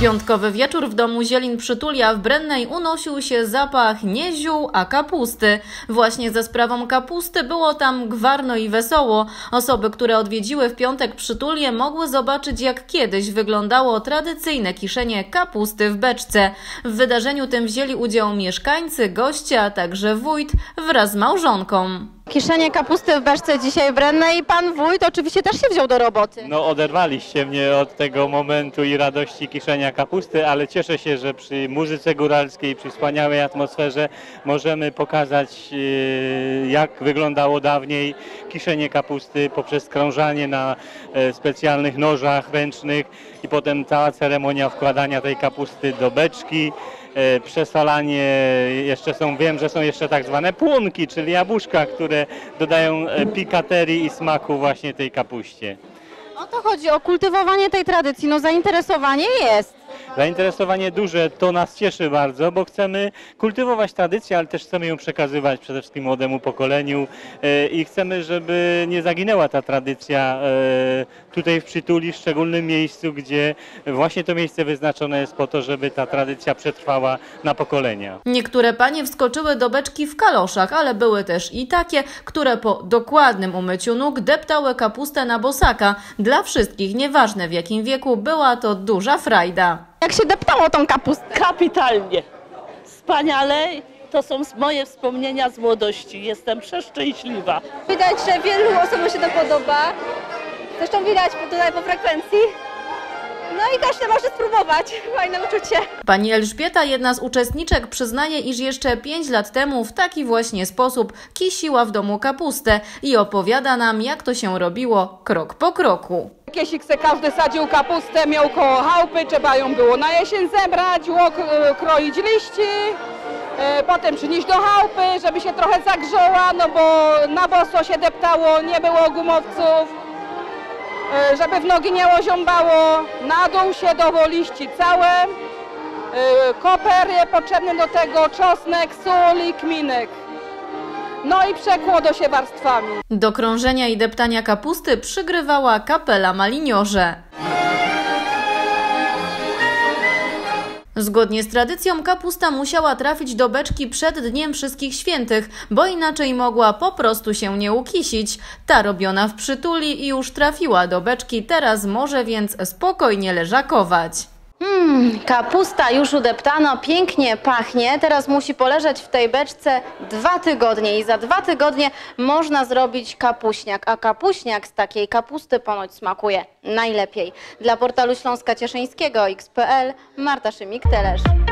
Piątkowy wieczór w domu Zielin Przytulia w Brennej unosił się zapach nie ziół, a kapusty. Właśnie ze sprawą kapusty było tam gwarno i wesoło. Osoby, które odwiedziły w piątek Przytulię mogły zobaczyć jak kiedyś wyglądało tradycyjne kiszenie kapusty w beczce. W wydarzeniu tym wzięli udział mieszkańcy, goście, a także wójt wraz z małżonką. Kiszenie kapusty w beczce dzisiaj w Brennej i pan wójt oczywiście też się wziął do roboty. No oderwaliście mnie od tego momentu i radości kiszenia kapusty, ale cieszę się, że przy muzyce góralskiej, przy wspaniałej atmosferze możemy pokazać e, jak wyglądało dawniej kiszenie kapusty poprzez krążanie na e, specjalnych nożach ręcznych i potem cała ceremonia wkładania tej kapusty do beczki. E, Przesalanie, jeszcze są, wiem, że są jeszcze tak zwane płonki, czyli jabłuszka, które dodają e, pikaterii i smaku właśnie tej kapuście. No to chodzi o kultywowanie tej tradycji, no zainteresowanie jest. Zainteresowanie duże to nas cieszy bardzo, bo chcemy kultywować tradycję, ale też chcemy ją przekazywać przede wszystkim młodemu pokoleniu e, i chcemy, żeby nie zaginęła ta tradycja e, tutaj w Przytuli, w szczególnym miejscu, gdzie właśnie to miejsce wyznaczone jest po to, żeby ta tradycja przetrwała na pokolenia. Niektóre panie wskoczyły do beczki w kaloszach, ale były też i takie, które po dokładnym umyciu nóg deptały kapustę na bosaka. Dla wszystkich, nieważne w jakim wieku, była to duża frajda. Jak się deptało tą kapustę? Kapitalnie. Wspaniale. To są moje wspomnienia z młodości. Jestem przeszczęśliwa. Widać, że wielu osobom się to podoba. Zresztą widać tutaj po frekwencji. No i każdy może spróbować. Fajne uczucie. Pani Elżbieta, jedna z uczestniczek, przyznaje, iż jeszcze 5 lat temu w taki właśnie sposób kisiła w domu kapustę i opowiada nam, jak to się robiło krok po kroku. Kiesik se każdy sadził kapustę, miał koło chałupy, trzeba ją było na jesień zebrać, łok, e, kroić liści, e, potem przynieść do chałupy, żeby się trochę zagrzoła, no bo na boso się deptało, nie było gumowców, żeby w nogi nie oziąbało, na dół się do liści całe, e, koper potrzebny do tego, czosnek, sól i kminek. No i przekłodo się warstwami. Do krążenia i deptania kapusty przygrywała kapela Maliniorze. Zgodnie z tradycją kapusta musiała trafić do beczki przed Dniem Wszystkich Świętych, bo inaczej mogła po prostu się nie ukisić. Ta robiona w przytuli i już trafiła do beczki, teraz może więc spokojnie leżakować. Kapusta już udeptano, pięknie pachnie. Teraz musi poleżeć w tej beczce dwa tygodnie i za dwa tygodnie można zrobić kapuśniak. A kapuśniak z takiej kapusty ponoć smakuje najlepiej. Dla portalu Śląska Cieszyńskiego XPL Marta Szymik-Telesz.